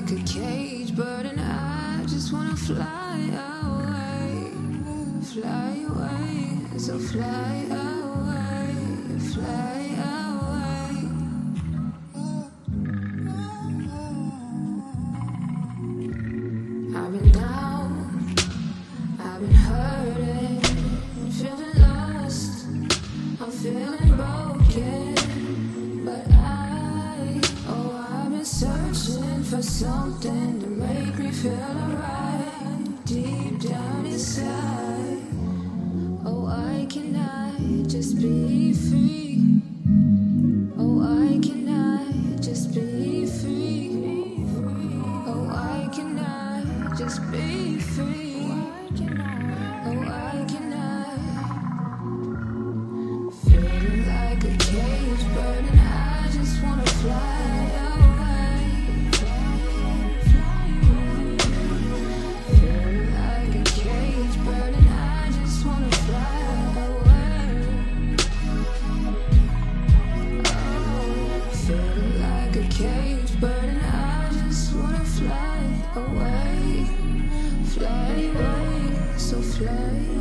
like a cage bird, and I just wanna fly away. Fly away, so fly away, fly away. I've been down, for something to make me feel alright, deep down inside. Oh, I just be free? Oh, I just be free? Oh, I just be free? Oh, I? Feeling like a cage bird, and I just wanna fly away, fly away, so fly.